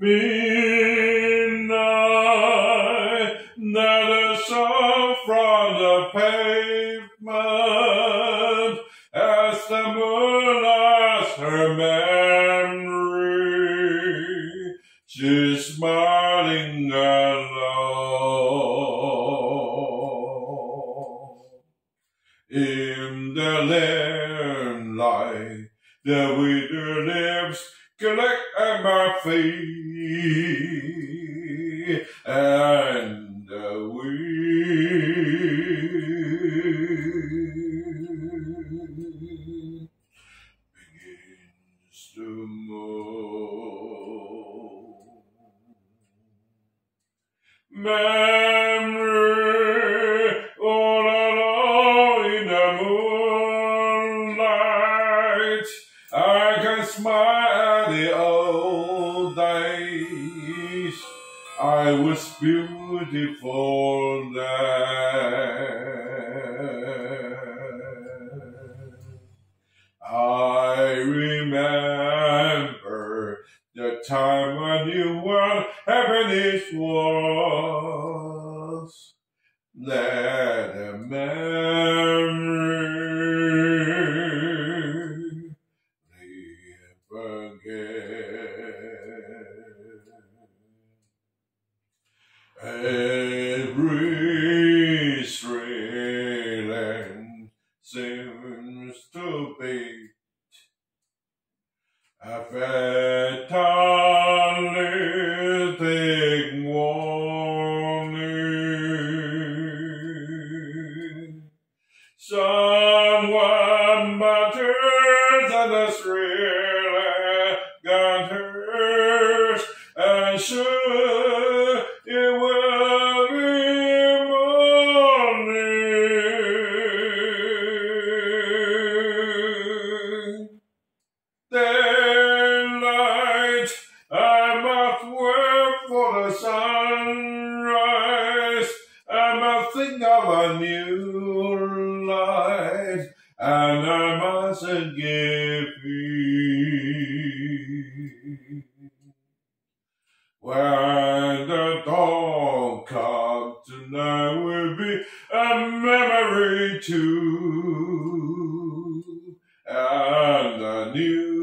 midnight, that the sun from the pavement as the moon lost her memory. She's smiling at feet, and wind begins to move. The old days. I was beautiful then. I remember the time I knew what happiness was. Let again. Every thrilling seems to be a fatalistic warning. Someone the peace. When the dawn comes tonight will be a memory too, and a new